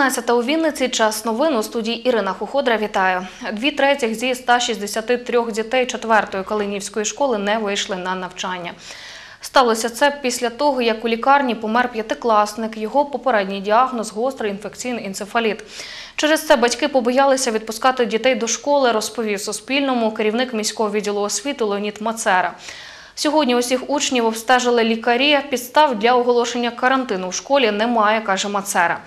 17 у Вінниці. Час новин у студії Ірина Хуходра. Вітаю. Дві третіх зі 163 дітей 4-ї Калинівської школи не вийшли на навчання. Сталося це після того, як у лікарні помер п'ятикласник. Його попередній діагноз – гострий інфекційний енцефаліт. Через це батьки побоялися відпускати дітей до школи, розповів Суспільному керівник міського відділу освіти Леонід Мацера. Сьогодні усіх учнів обстежили лікарі. Підстав для оголошення карантину в школі немає, каже Мацера.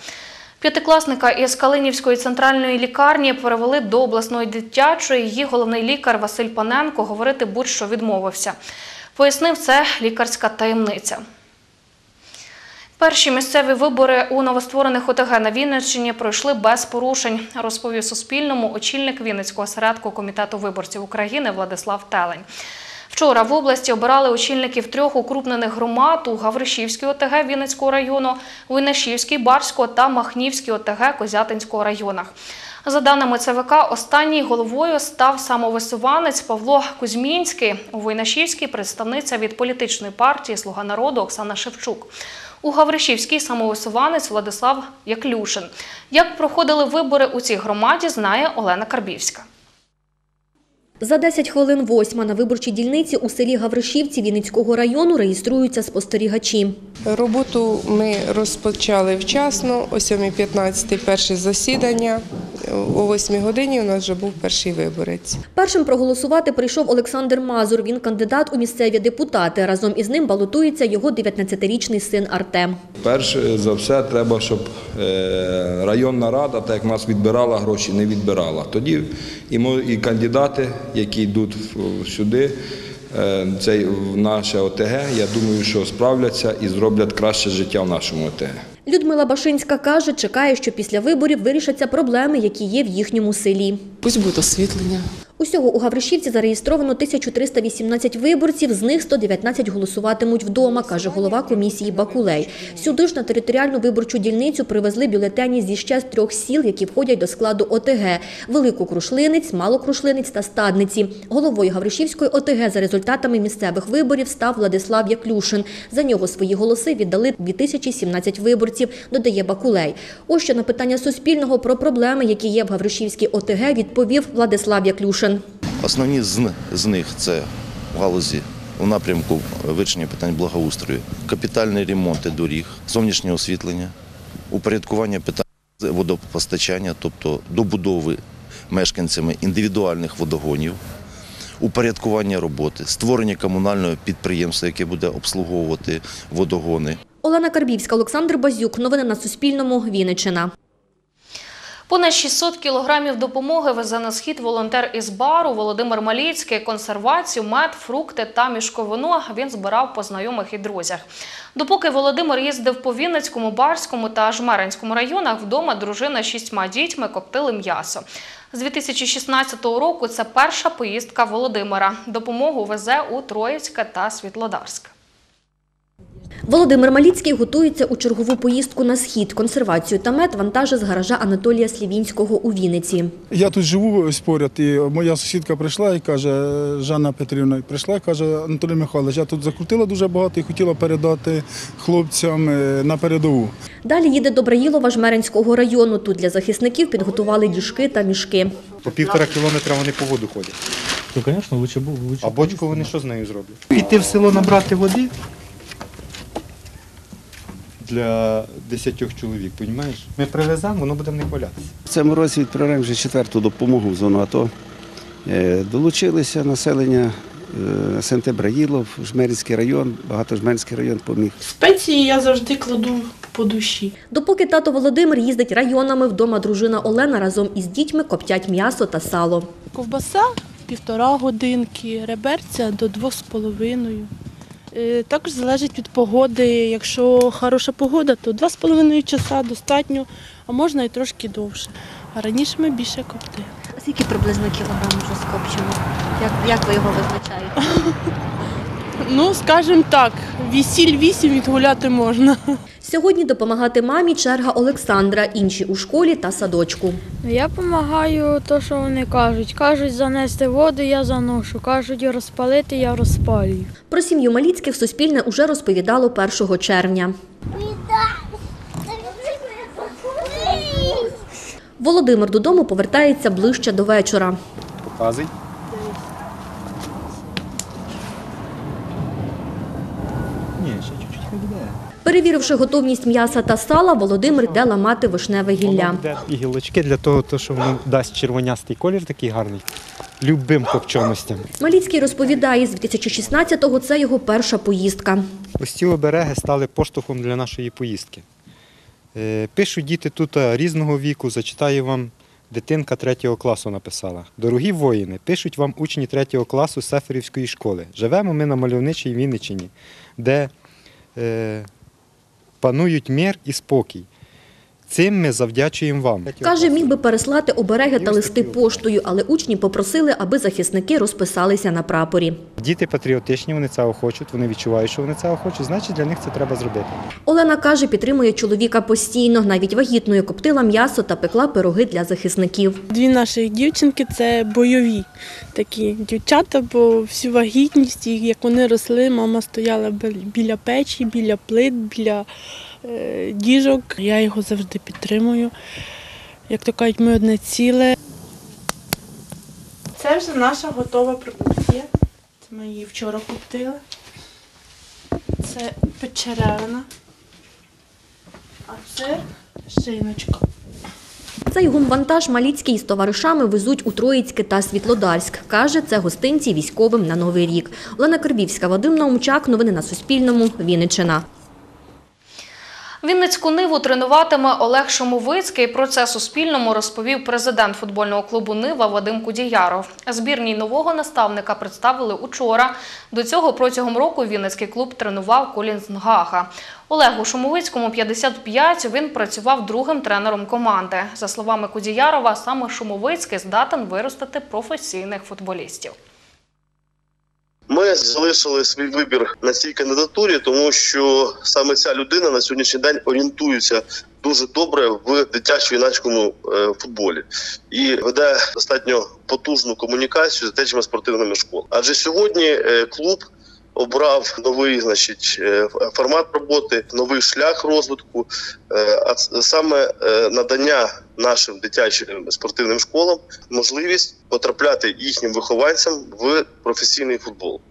П'ятикласника із Калинівської центральної лікарні перевели до обласної дитячої. Її головний лікар Василь Паненко говорити будь-що відмовився. Пояснив, це лікарська таємниця. Перші місцеві вибори у новостворених ОТГ на Вінниччині пройшли без порушень, розповів Суспільному очільник Вінницького осередку Комітету виборців України Владислав Телень. Вчора в області обирали очільників трьох укрупнених громад у Гавришівській ОТГ Вінницького району, Войнашівській, Барського та Махнівській ОТГ Козятинського районах. За даними ЦВК, останній головою став самовисуванець Павло Кузьмінський. У Войнашівській представниця від політичної партії Слуга народу Оксана Шевчук. У Гавришівській самовисуванець Владислав Яклюшин. Як проходили вибори у цій громаді, знає Олена Карбівська. За 10 хвилин восьма на виборчій дільниці у селі Гавришівці Вінницького району реєструються спостерігачі. Роботу ми розпочали вчасно, о 7.15 перше засідання, о 8 годині у нас вже був перший виборець. Першим проголосувати прийшов Олександр Мазур. Він кандидат у місцеві депутати. Разом із ним балотується його 19-річний син Артем. Перш за все, треба, щоб е, районна рада, так як нас відбирала гроші, не відбирала. Тоді і, кандидати, які йдуть сюди, цей, в наше ОТГ, я думаю, що справляться і зроблять краще життя в нашому ОТГ. Людмила Башинська каже, чекає, що після виборів вирішаться проблеми, які є в їхньому селі. Пусть буде освітлення. Усього у Гавришівці зареєстровано 1318 виборців, з них 119 голосуватимуть вдома, каже голова комісії Бакулей. Сюди ж на територіальну виборчу дільницю привезли бюлетені зі ще з трьох сіл, які входять до складу ОТГ – Великокрушлинець, Малокрушлинець та Стадниці. Головою Гавришівської ОТГ за результатами місцевих виборів став Владислав Яклюшин. За нього свої голоси віддали 2017 виборців, додає Бакулей. Ось що на питання Суспільного про проблеми, які є в Гавришівській ОТГ, відповів Владислав Яклюшин. Основні з, з них це в галузі у напрямку вирішення питань благоустрою, капітальні ремонти доріг, зовнішнє освітлення, упорядкування питань водопостачання, тобто добудови мешканцями індивідуальних водогонів, упорядкування роботи, створення комунального підприємства, яке буде обслуговувати водогони. Олена Карбівська, Олександр Базюк. Новини на Суспільному. Вінниччина. Понад 600 кілограмів допомоги везе на схід волонтер із бару Володимир Маліцький. Консервацію, мед, фрукти та мішковину він збирав по знайомих і друзях. Допоки Володимир їздив по Вінницькому, Барському та Жмеринському районах, вдома дружина з шістьма дітьми коптили м'ясо. З 2016 року це перша поїздка Володимира. Допомогу везе у Троїцьке та Світлодарське. Володимир Маліцький готується у чергову поїздку на схід. Консервацію та мед вантажить з гаража Анатолія Слівінського у Вінниці. Я тут живу ось поряд, і моя сусідка прийшла і каже, Жанна Петрівна прийшла і каже, Анатолій Михайлович, я тут закрутила дуже багато і хотіла передати хлопцям е, на передову. Далі їде до Браїлова Жмеринського району. Тут для захисників підготували діжки та мішки. По півтора кілометра вони по воду ходять. То, звісно, лучше був. Лучше А бочку вони що з нею зроблять? Іти в село набрати води для десятьох чоловік, розумієш? Ми привеземо, воно буде в них валятися. В цьому році відправляємо вже четверту допомогу в зону АТО. Е, Долучилися населення е, СМТ Браїлов, Жмеринський район, багато Жмеринський район поміг. Спеції я завжди кладу по душі. Допоки тато Володимир їздить районами, вдома дружина Олена разом із дітьми коптять м'ясо та сало. Ковбаса півтора годинки, реберця до двох з половиною. Е, Також залежить від погоди. Якщо хороша погода, то два з половиною часа достатньо, а можна і трошки довше. А раніше ми більше коптили. Скільки приблизно кілограм вже скопчено? Як, як ви його визначаєте? Ну, скажімо так, вісіль вісім відгуляти можна. Сьогодні допомагати мамі черга Олександра, інші у школі та садочку. Я допомагаю те, що вони кажуть. Кажуть занести воду, я заношу. Кажуть розпалити, я розпалюю. Про сім'ю Маліцьких Суспільне уже розповідало 1 червня. Володимир додому повертається ближче до вечора. Показуй. Ні, ще чуть-чуть хай буде. Перевіривши готовність м'яса та сала, Володимир йде ламати вишневе гілля. і гілочки для того, що воно дасть червонястий колір такий гарний. Любим копченостям. Маліцький розповідає, з 2016-го це його перша поїздка. Ось ці обереги стали поштовхом для нашої поїздки. Е, Пишуть діти тут різного віку, зачитаю вам дитинка третього класу написала. Дорогі воїни, пишуть вам учні третього класу Сеферівської школи. Живемо ми на мальовничій Вінниччині, де панують мир і спокій. Цим ми завдячуємо вам. Каже, міг би переслати обереги та листи поштою, але учні попросили, аби захисники розписалися на прапорі. Діти патріотичні, вони цього хочуть, вони відчувають, що вони цього хочуть, значить для них це треба зробити. Олена каже, підтримує чоловіка постійно. Навіть вагітною коптила м'ясо та пекла пироги для захисників. Дві наших дівчинки це бойові такі дівчата, бо всю вагітність, як вони росли, мама стояла біля печі, біля плит, біля діжок. Я його завжди підтримую. Як то кажуть, ми одне ціле. Це вже наша готова продукція. Це ми її вчора коптили. Це печеревина. А це шиночка. Цей гумвантаж Маліцький з товаришами везуть у Троїцьке та Світлодарськ. Каже, це гостинці військовим на Новий рік. Олена Карбівська, Вадим Наумчак. Новини на Суспільному. Вінниччина. Вінницьку ниву тренуватиме Олег Шумовицький. Про це Суспільному розповів президент футбольного клубу Нива Вадим Кудіяров. Збірній нового наставника представили учора. До цього протягом року Вінницький клуб тренував Колін Знгага. Олегу Шумовицькому 55, він працював другим тренером команди. За словами Кудіярова, саме Шумовицький здатен виростити професійних футболістів. Ми залишили свій вибір на цій кандидатурі, тому що саме ця людина на сьогоднішній день орієнтується дуже добре в дитячо-юнацькому е, футболі і веде достатньо потужну комунікацію з дитячими спортивними школами. Адже сьогодні е, клуб обрав новий, значить, е, формат роботи, новий шлях розвитку, а саме надання нашим дитячим спортивним школам можливість потрапляти їхнім вихованцям в професійний футбол.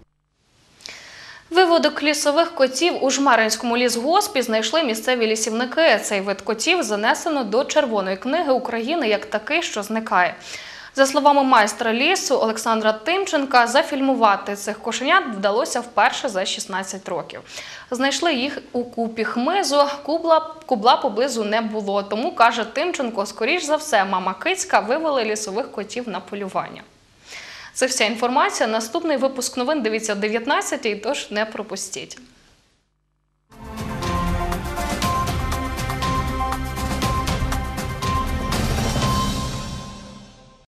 Виводок лісових котів у Жмеринському лісгоспі знайшли місцеві лісівники. Цей вид котів занесено до Червоної книги України як такий, що зникає. За словами майстра лісу Олександра Тимченка, зафільмувати цих кошенят вдалося вперше за 16 років. Знайшли їх у купі хмизу. Кубла, кубла поблизу не було. Тому каже Тимченко, скоріш за все, мама Кицька вивели лісових котів на полювання. Це вся інформація. Наступний випуск новин дивіться о 19-й, тож не пропустіть.